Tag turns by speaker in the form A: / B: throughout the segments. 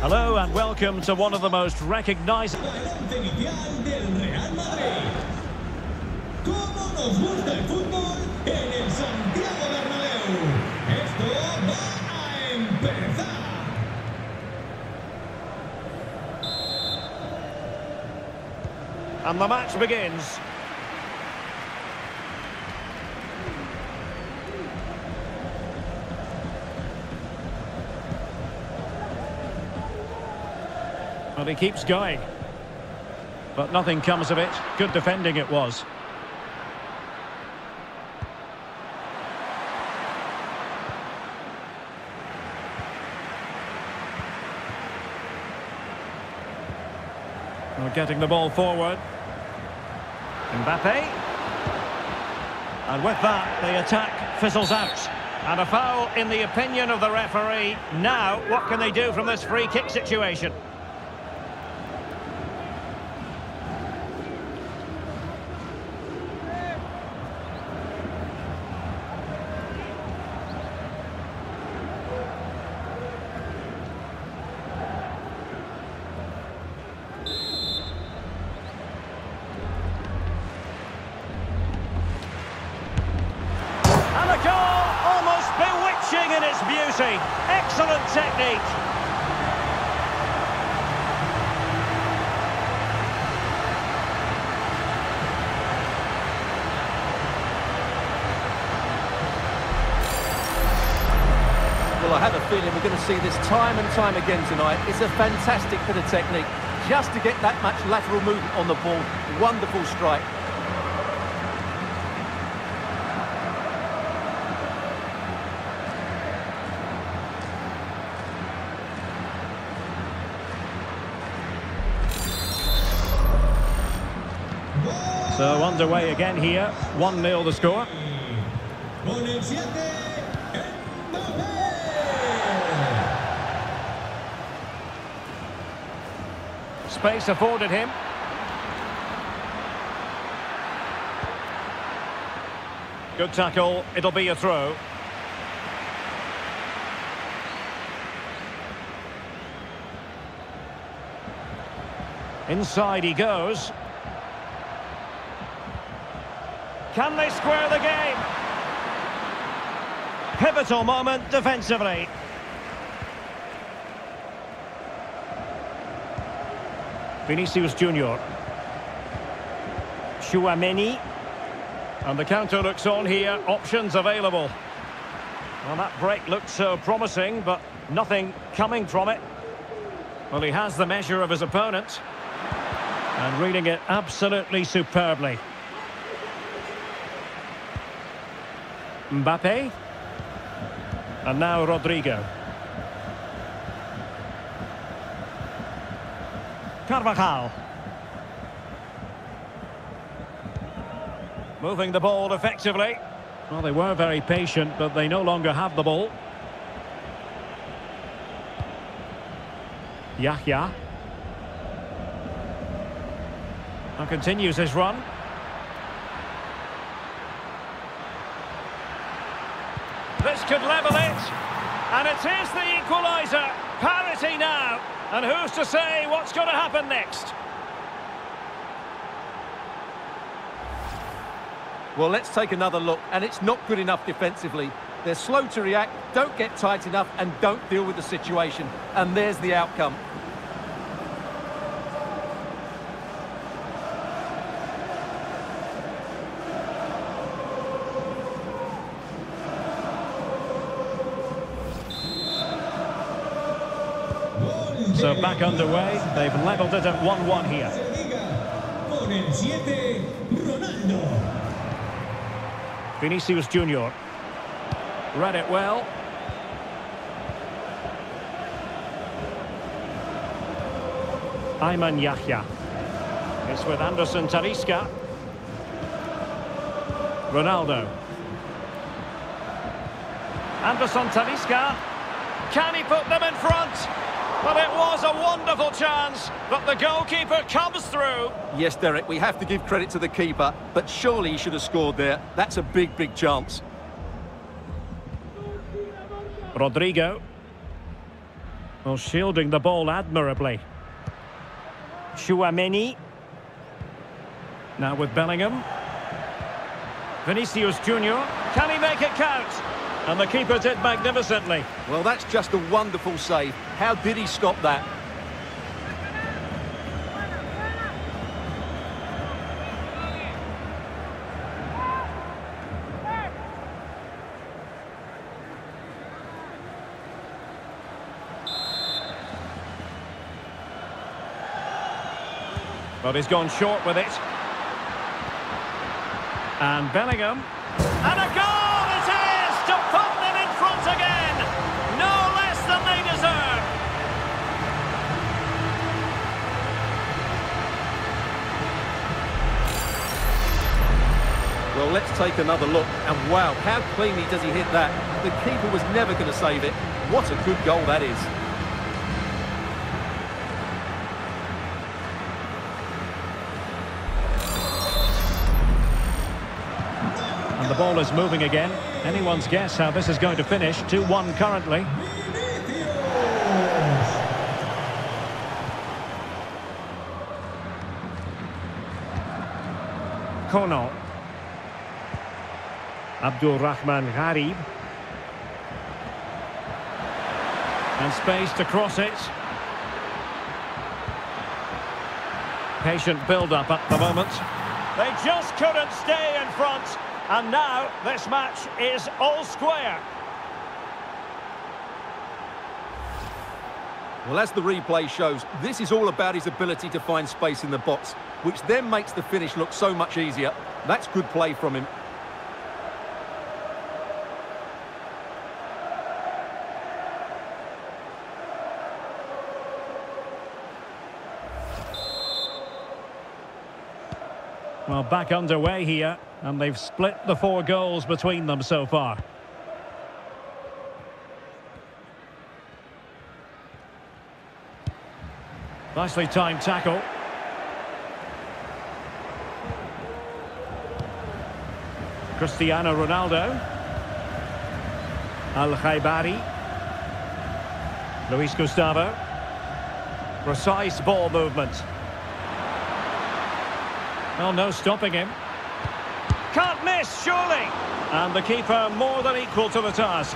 A: Hello and welcome to one of the most recognisable... And the match del Well, he keeps going. But nothing comes of it. Good defending it was. Well, getting the ball forward. Mbappe. And with that, the attack fizzles out. And a foul in the opinion of the referee. Now, what can they do from this free kick situation? And a goal almost bewitching in its beauty. Excellent technique.
B: Well, I have a feeling we're going to see this time and time again tonight. It's a fantastic bit of technique. Just to get that much lateral movement on the ball. Wonderful strike.
A: So underway again here. 1-0 the score. Space afforded him. Good tackle. It'll be a throw. Inside he goes. Can they square the game? Pivotal moment defensively. Vinicius Junior. Chouameni. And the counter looks on here. Options available. Well, that break looked so uh, promising, but nothing coming from it. Well, he has the measure of his opponent. And reading it absolutely superbly. Mbappe. And now Rodrygo. Carvajal. Moving the ball effectively. Well, they were very patient, but they no longer have the ball. Yahya. And continues his run. This could level it. And it is the equaliser. Parity now. And who's to say what's going to happen next?
B: Well, let's take another look. And it's not good enough defensively. They're slow to react, don't get tight enough, and don't deal with the situation. And there's the outcome.
A: So back underway. They've levelled it at 1-1 here.
C: Se diga. Con el 7, Ronaldo.
A: Vinicius Junior. Read it well. Ayman Yahya. It's with Anderson Talisca. Ronaldo. Anderson Talisca. Can he put them in front? But it was a wonderful chance, but the goalkeeper comes through.
B: Yes, Derek, we have to give credit to the keeper, but surely he should have scored there. That's a big, big chance.
A: Rodrygo. Well, shielding the ball admirably. Chouameni. Now with Bellingham. Vinicius Junior. Can he make it count? And the keeper did magnificently.
B: Well, that's just a wonderful save. How did he stop that?
A: But he's gone short with it. And Bellingham. And a goal it is to put them in front again. No less than they deserve.
B: Well, let's take another look. And wow, how cleanly does he hit that? The keeper was never going to save it. What a good goal that is.
A: And the ball is moving again. Anyone's guess how this is going to finish. 2-1 currently. Konan. Abdul Rahman Gharib. And space to cross it. Patient build-up at the moment. They just couldn't stay in front. And now this match is all square.
B: Well, as the replay shows, this is all about his ability to find space in the box, which then makes the finish look so much easier. That's good play from him.
A: Well, back underway here, and they've split the four goals between them so far. Nicely timed tackle. Cristiano Ronaldo. Al Khaibari. Luis Gustavo. Precise ball movement. Well, no stopping him. Can't miss, surely. And the keeper more than equal to the task.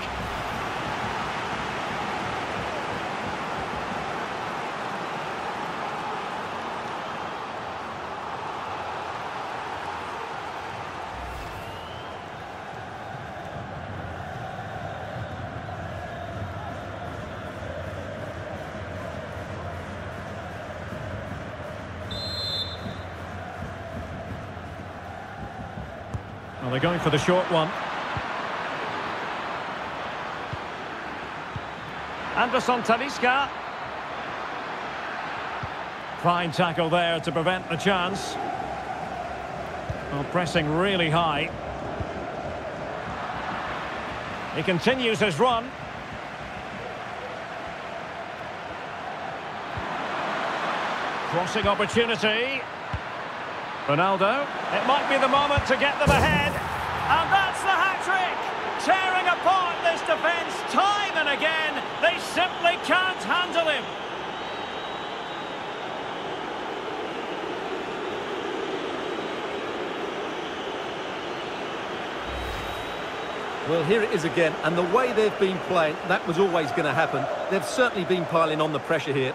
A: Going for the short one. Anderson Talisca. Fine tackle there to prevent the chance. Well, pressing really high. He continues his run. Crossing opportunity. Ronaldo. It might be the moment to get them ahead. And that's the hat-trick! Tearing apart this defence time and again. They simply can't handle him.
B: Well, here it is again, and the way they've been playing, that was always going to happen. They've certainly been piling on the pressure here.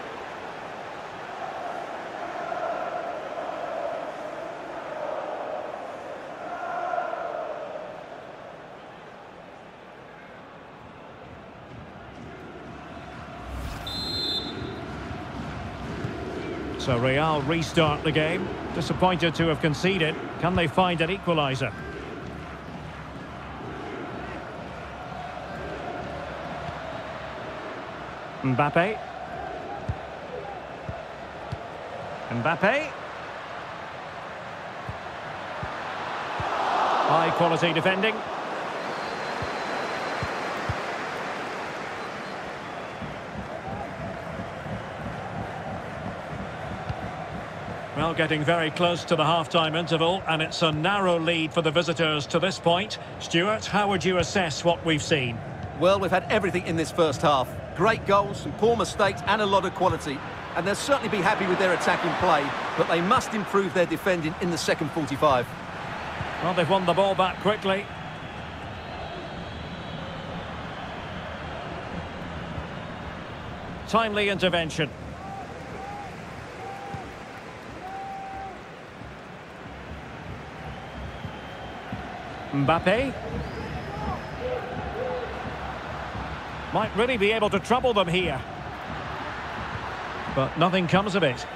A: So Real restart the game. Disappointed to have conceded. Can they find an equaliser? Mbappe. Mbappe. High quality defending. Well, getting very close to the half-time interval, and it's a narrow lead for the visitors to this point. Stuart, how would you assess what we've seen?
B: Well, we've had everything in this first half. Great goals, some poor mistakes and a lot of quality. And they'll certainly be happy with their attacking play, but they must improve their defending in the second 45.
A: Well, they've won the ball back quickly. Timely intervention. Mbappe. Might really be able to trouble them here. But nothing comes of it.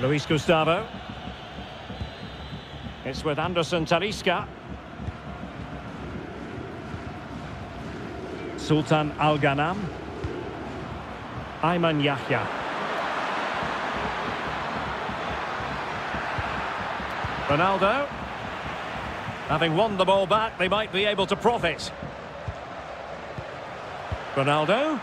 A: Luis Gustavo. It's with Anderson Talisca. Sultan Al Ghanam. Ayman Yahya. Ronaldo. Having won the ball back, they might be able to profit. Ronaldo.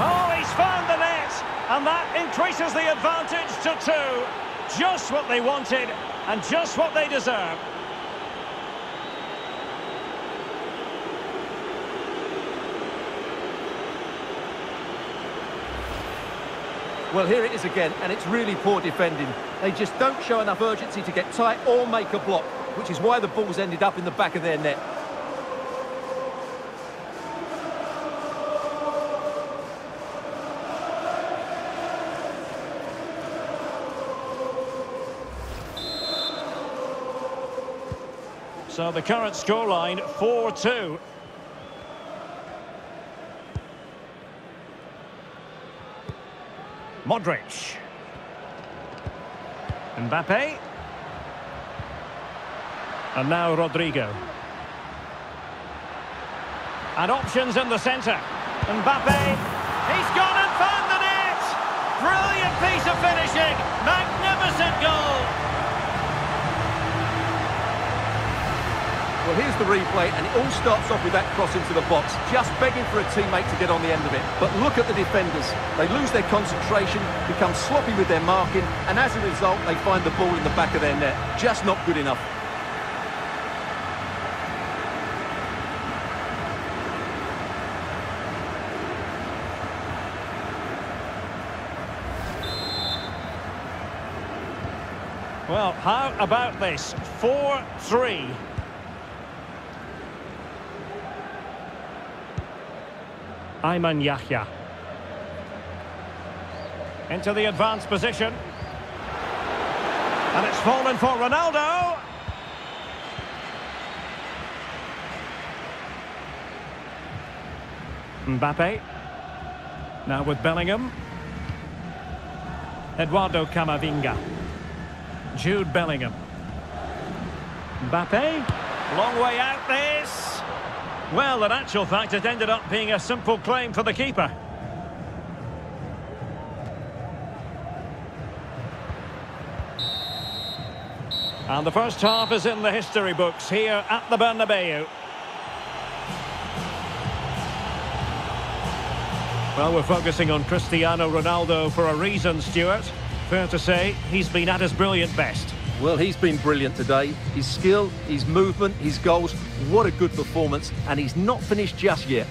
A: Oh, he's found the net! And that increases the advantage to two. Just what they wanted and just what they deserve.
B: Well, here it is again, and it's really poor defending. They just don't show enough urgency to get tight or make a block, which is why the ball's ended up in the back of their net.
A: So the current scoreline, 4-2. Modric. Mbappe. And now Rodrygo. And options in the centre. Mbappe. He's gone and found the net! Brilliant piece of finishing. Magnificent goal.
B: Well, here's the replay, and it all starts off with that cross into the box, just begging for a teammate to get on the end of it. But look at the defenders. They lose their concentration, become sloppy with their marking, and as a result, they find the ball in the back of their net. Just not good enough.
A: Well, how about this? 4-3. Ayman Yahya. Into the advanced position. And it's fallen for Ronaldo. Mbappe. Now with Bellingham. Eduardo Camavinga. Jude Bellingham. Mbappe. Long way out this. Well, in actual fact, it ended up being a simple claim for the keeper. And the first half is in the history books here at the Bernabeu. Well, we're focusing on Cristiano Ronaldo for a reason, Stuart. Fair to say, he's been at his brilliant best.
B: Well, he's been brilliant today. His skill, his movement, his goals, what a good performance. And he's not finished just yet.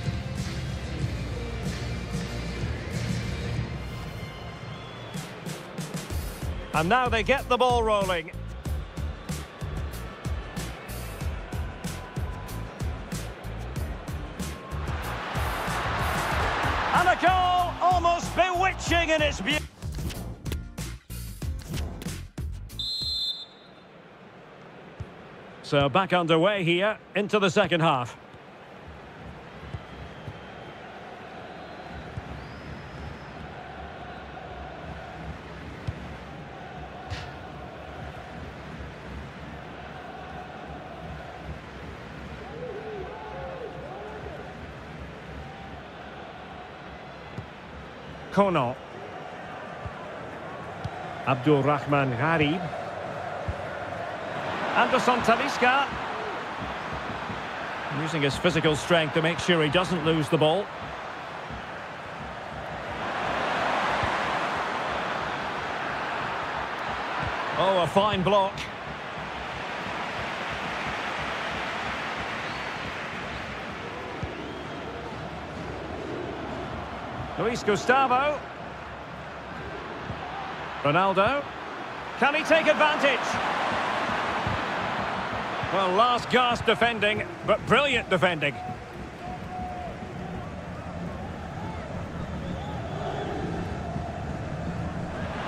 A: And now they get the ball rolling. And a goal almost bewitching in its beauty. So back underway here into the second half. Konan. Abdul Rahman Gharib. Anderson Talisca. Using his physical strength to make sure he doesn't lose the ball. Oh, a fine block. Luis Gustavo. Ronaldo. Can he take advantage? Well, last gasp defending, but brilliant defending.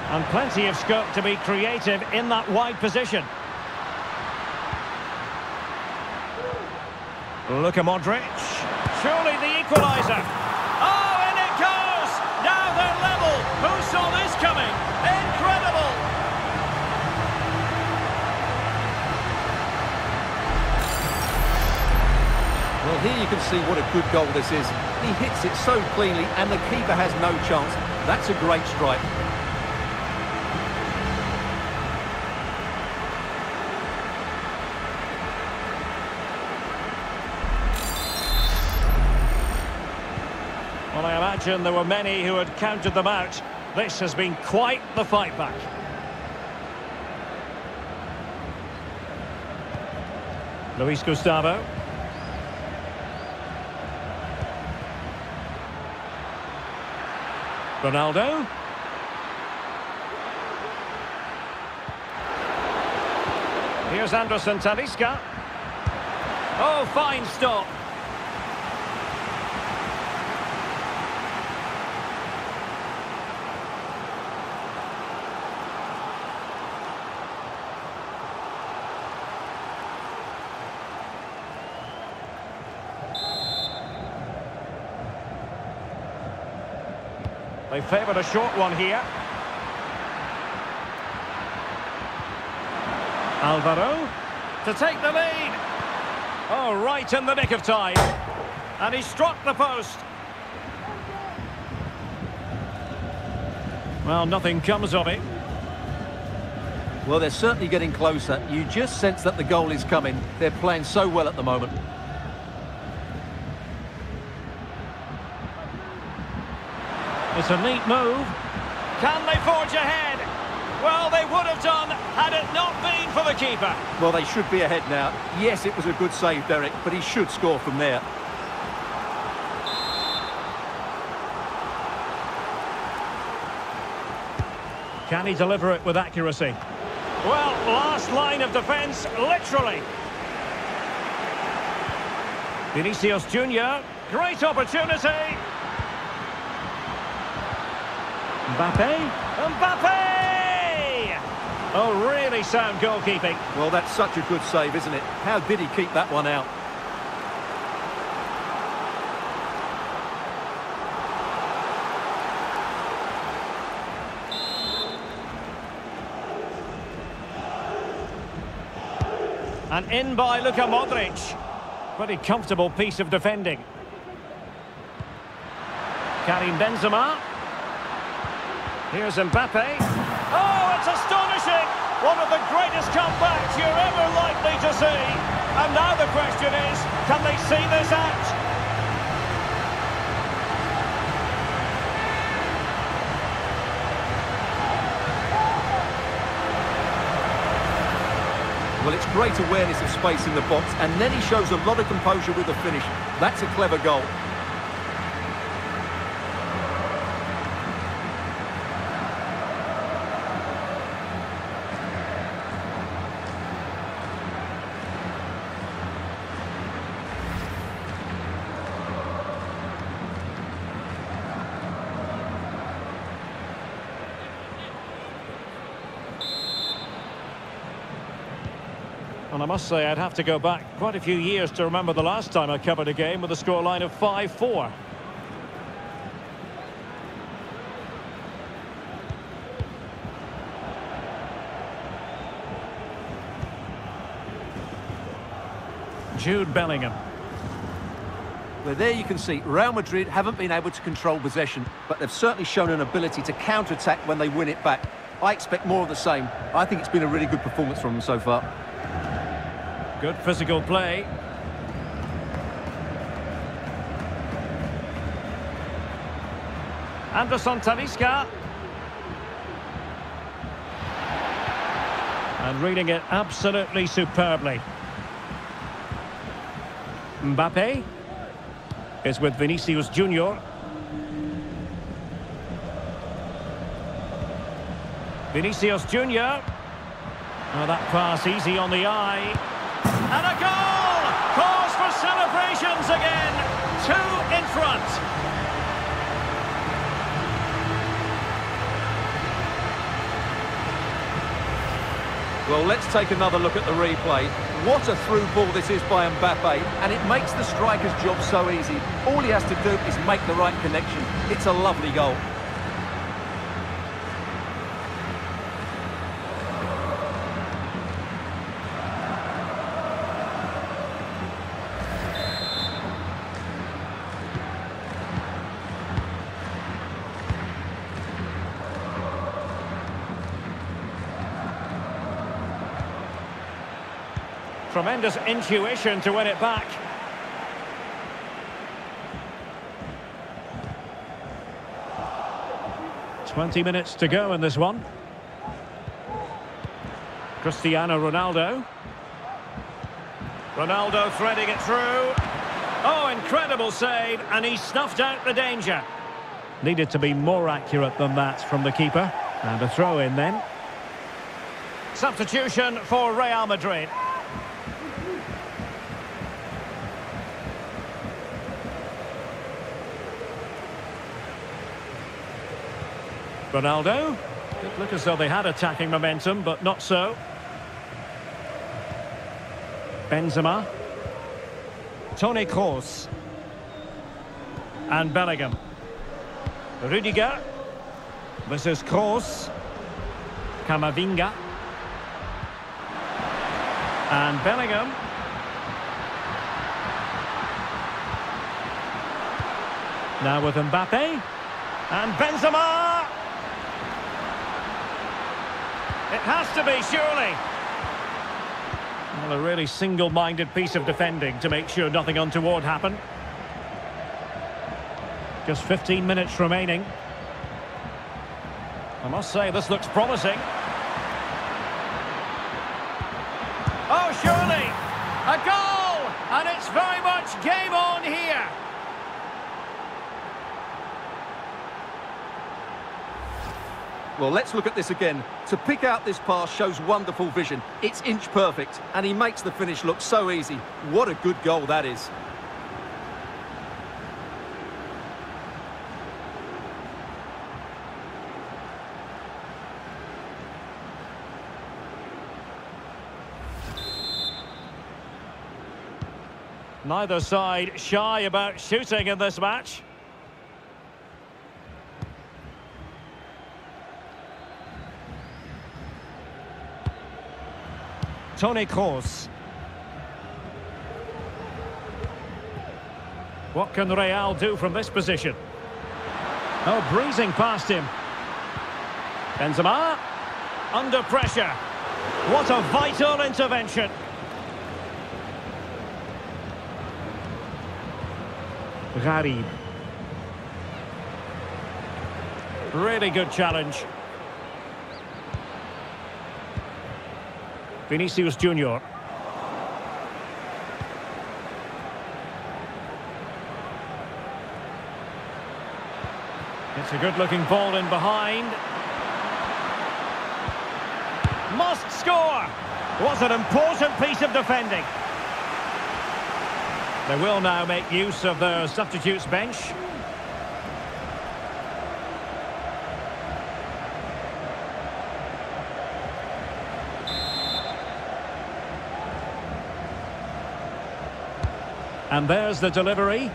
A: And plenty of scope to be creative in that wide position. Luka Modric. Surely the equaliser. Oh, and it goes! Now they're level. Who saw this coming? Incredible!
B: Well, here you can see what a good goal this is. He hits it so cleanly and the keeper has no chance. That's a great strike.
A: Well, I imagine there were many who had counted them out. This has been quite the fight back. Luis Gustavo. Ronaldo. Here's Anderson Talisca. Oh, fine stop. They favoured a short one here. Alvaro to take the lead. Oh, right in the nick of time. And he struck the post. Well, nothing comes of it.
B: Well, they're certainly getting closer. You just sense that the goal is coming. They're playing so well at the moment.
A: It's a neat move. Can they forge ahead? Well, they would have done had it not been for the keeper.
B: Well, they should be ahead now. Yes, it was a good save, Derek, but he should score from there.
A: Can he deliver it with accuracy? Well, last line of defence, literally. Vinicius Junior, great opportunity. Mbappe, Mbappe! Oh, really sound goalkeeping.
B: Well, that's such a good save, isn't it? How did he keep that one out?
A: And in by Luka Modric. Pretty comfortable piece of defending. Karim Benzema. Here's Mbappe. Oh, it's astonishing! One of the greatest comebacks you're ever likely to see. And now the question is, can they see this out?
B: Well, it's great awareness of space in the box, and then he shows a lot of composure with the finish. That's a clever goal.
A: Must say, I'd have to go back quite a few years to remember the last time I covered a game with a scoreline of 5-4. Jude Bellingham.
B: Well, there you can see Real Madrid haven't been able to control possession, but they've certainly shown an ability to counter-attack when they win it back. I expect more of the same. I think it's been a really good performance from them so far.
A: Good physical play. Anderson Talisca. And reading it absolutely superbly. Mbappe is with Vinicius Junior. Vinicius Junior. Oh, that pass easy on the eye. And a goal! Cause for celebrations again. Two in front.
B: Well, let's take another look at the replay. What a through ball this is by Mbappe, and it makes the striker's job so easy. All he has to do is make the right connection. It's a lovely goal.
A: Tremendous intuition to win it back. Twenty minutes to go in this one. Cristiano Ronaldo. Ronaldo threading it through. Oh, incredible save, and he snuffed out the danger. Needed to be more accurate than that from the keeper. And a throw in then. Substitution for Real Madrid. Ronaldo. Did look as though they had attacking momentum, but not so. Benzema. Toni Kroos. And Bellingham. Rudiger. Is Kroos. Camavinga. And Bellingham. Now with Mbappe. And Benzema! It has to be, surely. Well, a really single-minded piece of defending to make sure nothing untoward happened. Just 15 minutes remaining. I must say, this looks promising. Oh, surely! A goal! And it's very much game on here.
B: Well, let's look at this again. To pick out this pass shows wonderful vision. It's inch perfect, and he makes the finish look so easy. What a good goal that is.
A: Neither side shy about shooting in this match. Toni Kroos. What can Real do from this position? Oh, breezing past him. Benzema. Under pressure. What a vital intervention. Gharib. Really good challenge. Vinicius Junior. It's a good-looking ball in behind. Must score! Was an important piece of defending. They will now make use of the substitutes bench. And there's the delivery.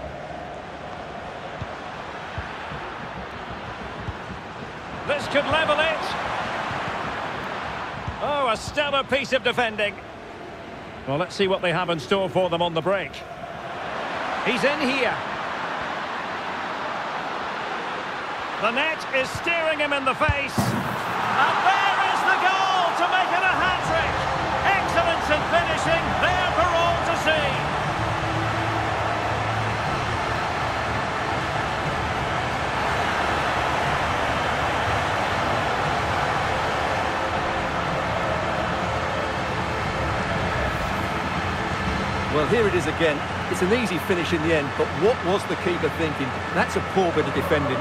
A: This could level it. Oh, a stellar piece of defending. Well, let's see what they have in store for them on the break. He's in here. The net is staring him in the face. And there is the goal to make it a hat-trick. Excellence in finishing, there
B: Well, here it is again. It's an easy finish in the end, but what was the keeper thinking? That's a poor bit of defending.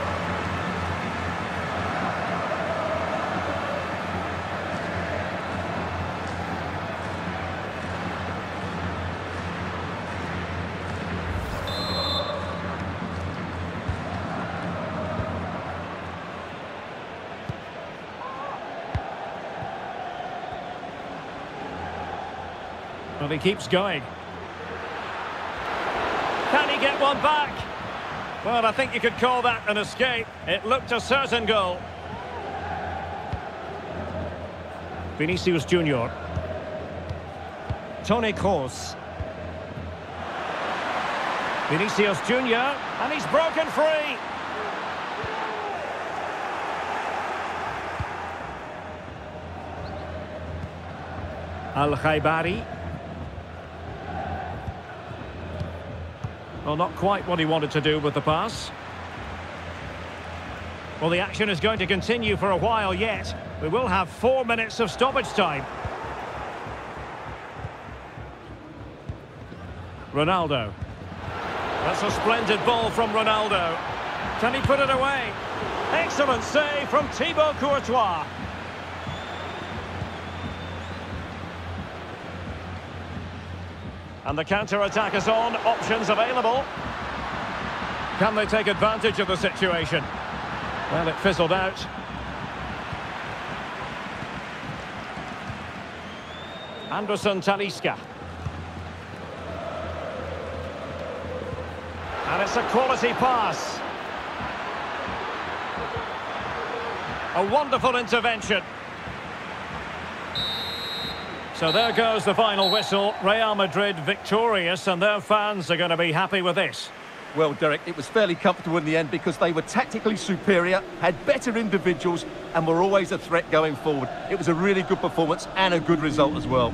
A: Well, he keeps going. Get one back? Well, I think you could call that an escape. It looked a certain goal. Vinicius Junior. Toni Kroos. Vinicius Junior, and he's broken free. Al Khaibari. Well, not quite what he wanted to do with the pass. Well, the action is going to continue for a while yet. We will have four minutes of stoppage time. Ronaldo. That's a splendid ball from Ronaldo. Can he put it away? Excellent save from Thibaut Courtois. And the counter-attack is on, options available. Can they take advantage of the situation? Well, it fizzled out. Anderson Talisca. And it's a quality pass. A wonderful intervention. So there goes the final whistle. Real Madrid victorious, and their fans are going to be happy with this.
B: Well, Derek, it was fairly comfortable in the end because they were tactically superior, had better individuals, and were always a threat going forward. It was a really good performance and a good result as well.